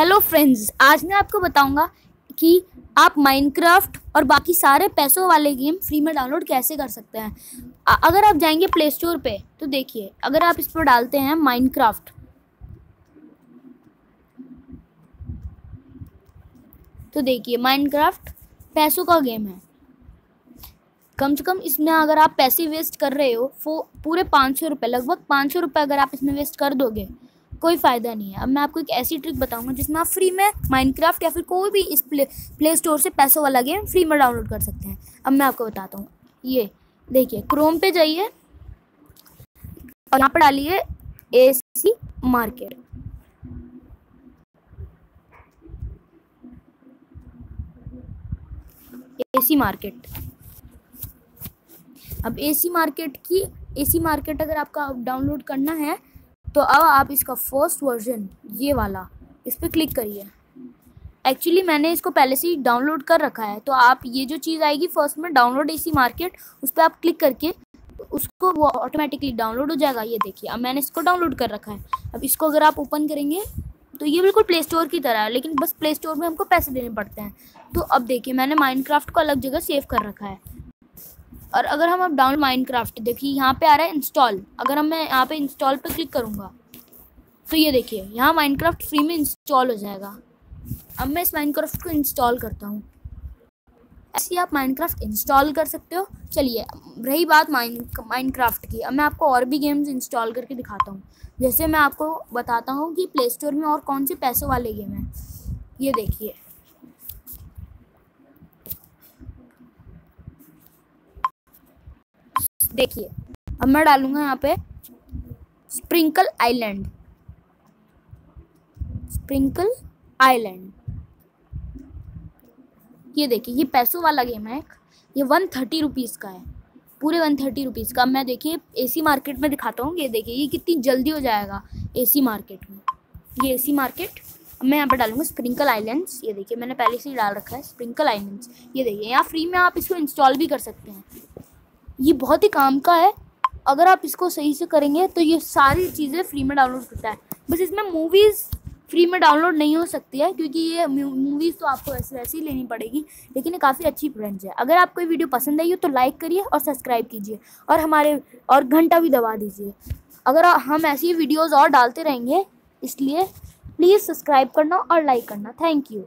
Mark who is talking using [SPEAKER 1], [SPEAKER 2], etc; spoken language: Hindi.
[SPEAKER 1] हेलो फ्रेंड्स आज मैं आपको बताऊँगा कि आप माइनक्राफ्ट और बाकी सारे पैसों वाले गेम फ्री में डाउनलोड कैसे कर सकते हैं। अगर आप जाएँगे प्ले स्टोर पे तो देखिए, अगर आप इस पर डालते हैं माइनक्राफ्ट तो देखिए माइनक्राफ्ट पैसों का गेम है। कम से कम इसमें अगर आप पैसे वेस्ट कर रहे हो पूरे पाँच सौ रुपये लगभग पाँच सौ रुपये अगर आप इसमें वेस्ट कर दोगे कोई फ़ायदा नहीं है। अब मैं आपको एक ऐसी ट्रिक बताऊँगा जिसमें आप फ्री में माइनक्राफ्ट या फिर कोई भी इस प्ले प्ले स्टोर से पैसों वाला गेम फ्री में डाउनलोड कर सकते हैं। अब मैं आपको बताता हूँ। ये, देखिए क्रोम पे जाइए और यहाँ पर डालिए A C market A C market अब ए सी मार्केट की ए सी मार्केट अगर आपका डाउनलोड करना है तो अब आप इसका फ़र्स्ट वर्जन ये वाला, इस पर क्लिक करिए। एक्चुअली मैंने इसको पहले से ही डाउनलोड कर रखा है तो आप ये जो चीज़ आएगी फ़र्स्ट में डाउनलोड एसी मार्केट उस पर आप क्लिक करके, उसको वो ऑटोमेटिकली डाउनलोड हो जाएगा। ये देखिए, अब मैंने इसको डाउनलोड कर रखा है। अब इसको अगर आप ओपन करेंगे तो ये बिल्कुल प्ले स्टोर की तरह है, लेकिन बस प्ले स्टोर में हमको पैसे देने पड़ते हैं। तो अब देखिए, मैंने माइनक्राफ्ट को अलग जगह सेव कर रखा है। और अगर हम अब डाउनलोड माइनक्राफ्ट देखिए यहाँ पे आ रहा है इंस्टॉल अगर हम मैं यहाँ पे इंस्टॉल पे क्लिक करूँगा तो ये देखिए, यहाँ माइनक्राफ्ट फ्री में इंस्टॉल हो जाएगा। अब मैं इस माइनक्राफ्ट को इंस्टॉल करता हूँ। ऐसे आप माइनक्राफ्ट इंस्टॉल कर सकते हो। चलिए, रही बात माइन माइनक्राफ्ट की। अब मैं आपको और भी गेम्स इंस्टॉल करके दिखाता हूँ। जैसे मैं आपको बताता हूँ कि प्ले स्टोर में और कौन से पैसों वाले गेम हैं। ये देखिए। देखिए, अब मैं डालूँगा यहाँ पे स्प्रिंकल आइलैंड स्प्रिंकल आइलैंड ये देखिए, ये पैसों वाला गेम है ये वन थर्टी रुपीज़ का है। पूरे वन थर्टी रुपीज़ का। मैं देखिए एसी मार्केट में दिखाता हूँ। ये देखिए, ये कितनी जल्दी हो जाएगा एसी मार्केट में। ये एसी मार्केट अब मैं यहाँ पर डालूँगा स्प्रिंकल आइलैंड्स ये देखिए, मैंने पहले से ही डाल रखा है स्प्रिंकल आइलैंड्स ये देखिए, यहाँ फ्री में आप इसको इंस्टॉल भी कर सकते हैं। ये बहुत ही काम का है। अगर आप इसको सही से करेंगे तो ये सारी चीज़ें फ्री में डाउनलोड करता है। बस इसमें मूवीज़ फ्री में डाउनलोड नहीं हो सकती है, क्योंकि ये मूवीज़ तो आपको वैसे वैसे ही लेनी पड़ेगी, लेकिन ये काफ़ी अच्छी फ्रेंड्स है। अगर आपको ये वीडियो पसंद आई हो तो लाइक करिए और सब्सक्राइब कीजिए, और हमारे, और घंटा भी दबा दीजिए। अगर हम ऐसी वीडियोज़ और डालते रहेंगे, इसलिए प्लीज़ सब्सक्राइब करना और लाइक करना। Thank you